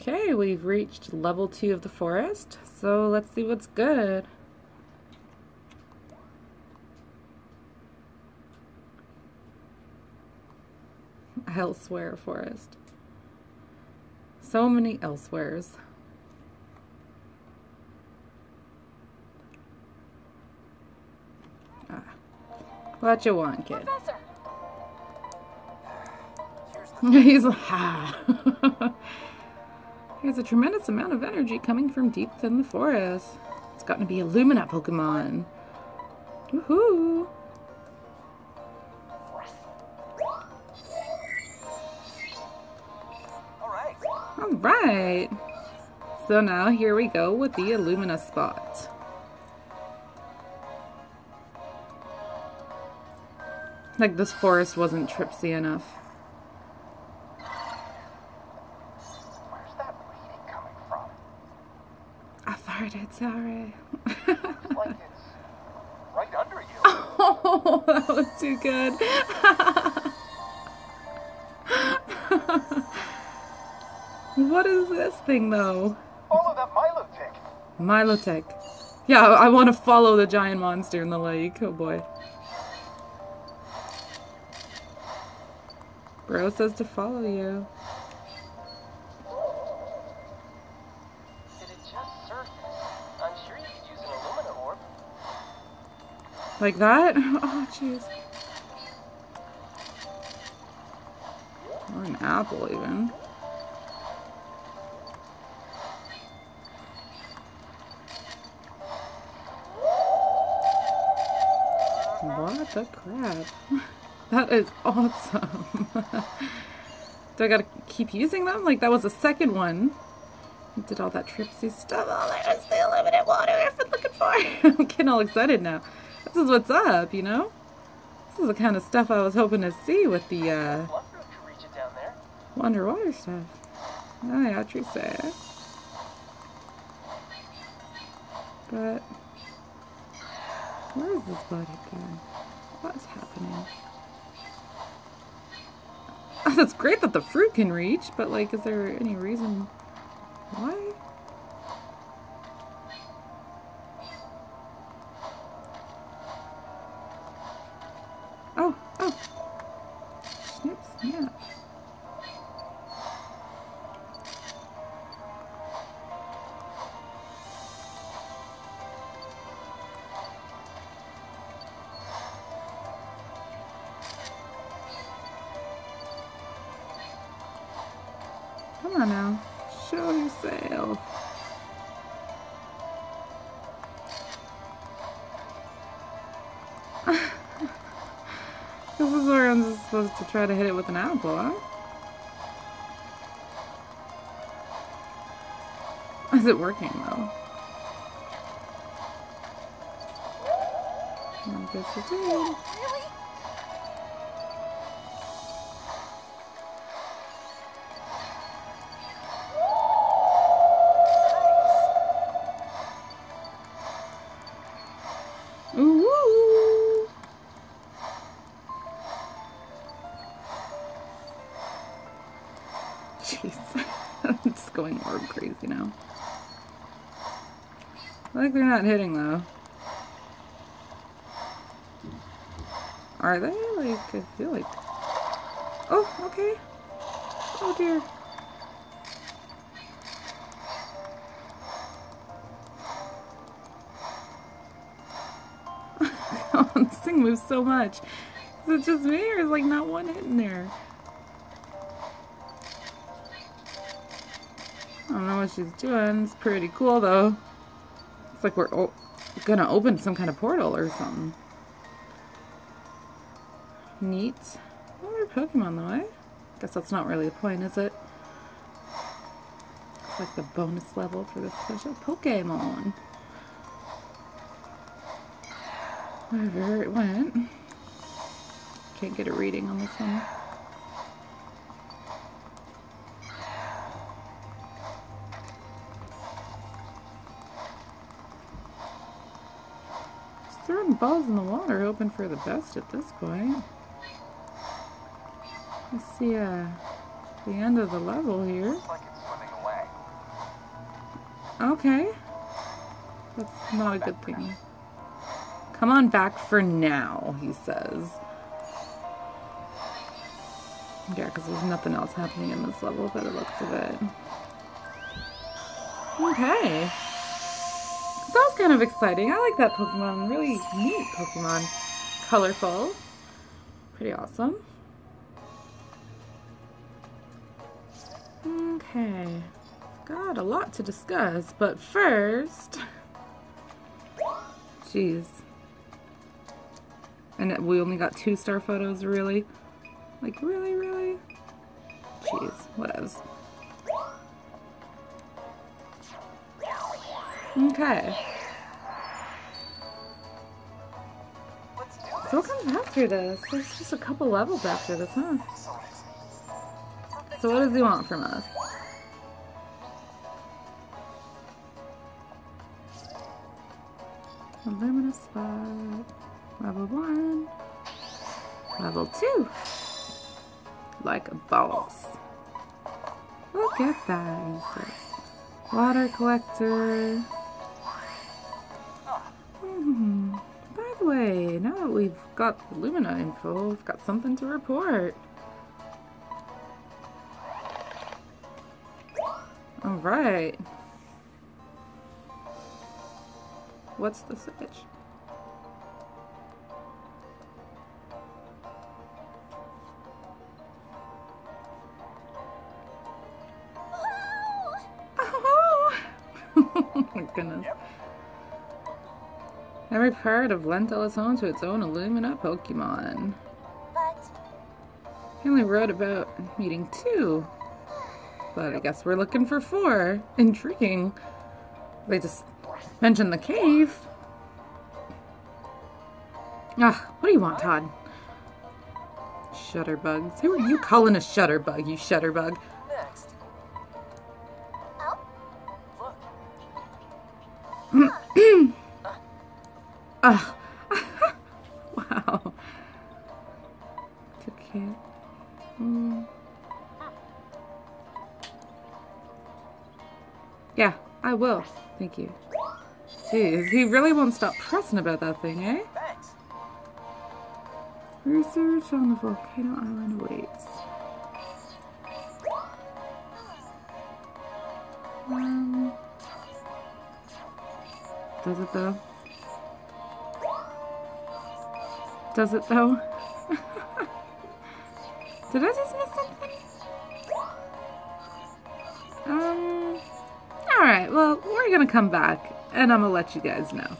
Okay, we've reached level two of the forest, so let's see what's good. Elsewhere forest. So many elsewheres. Ah. What you want, kid? Professor, He's like, ha. There's a tremendous amount of energy coming from deep within the forest. It's gotten to be a Lumina Pokemon. Woohoo! all right. Alright. So now here we go with the Illumina spot. Like this forest wasn't tripsy enough. Where's that bleeding coming from? I farted, sorry. Like it's right under you. oh, that was too good. what is this thing though? Follow that Milotic. Milotech. Yeah, I want to follow the giant monster in the lake. Oh boy. Bro says to follow you. Like that? Oh, jeez. Or an apple, even. What the crap? That is awesome. Do I gotta keep using them? Like, that was the second one. Did all that tripsy stuff. Oh, there's the unlimited water I've been looking for. I'm getting all excited now. This is what's up, you know? This is the kind of stuff I was hoping to see with the uh, underwater stuff. Oh, yeah, say. But where is this body going? What's happening? That's great that the fruit can reach, but like, is there any reason why? Come on now. Show yourself. this is where I'm supposed to try to hit it with an apple, huh? Is it working though? I guess it did. Going orb crazy now. I think they're not hitting though. Are they? Like, I feel like. Oh, okay. Oh dear. This thing moves so much. Is it just me or is like not one hitting there? I don't know what she's doing. It's pretty cool though. It's like we're gonna open some kind of portal or something. Neat. Another Pokemon though, eh? Guess that's not really the point, is it? It's like the bonus level for the special Pokemon. Wherever it went. Can't get a reading on this one. Throwing balls in the water, hoping for the best at this point. I see uh, the end of the level here. Like it's swimming away. Okay. That's not a good thing. Come on back for now, he says. Yeah, because there's nothing else happening in this level by the looks of it. Okay. So that was kind of exciting. I like that Pokemon. Really neat Pokemon. Colorful. Pretty awesome. Okay. Got a lot to discuss, but first... Jeez. And we only got two star photos, really? Like, really, really? Jeez, whatevs. Okay. So what comes after this? There's just a couple levels after this, huh? So what does he want from us? Luminous spot. Level one. Level two. Like a boss. Look at that. Water collector. By the way, now that we've got the Lumina info, we've got something to report. Alright. What's the switch? oh my goodness. Every part of Lental is home to its own Illumina Pokemon. He only wrote about meeting two. But I guess we're looking for four. Intriguing. They just mentioned the cave. Ah, what do you want, Todd? Shutterbugs. Who are you calling a shutterbug, you shutterbug? Ah. wow. Care. Mm. Yeah, I will. Thank you. Jeez, he really won't stop pressing about that thing, eh? Research on the volcano island awaits. Um, does it though? Does it though? Did I just miss something? Um, alright, well, we're gonna come back and I'm gonna let you guys know.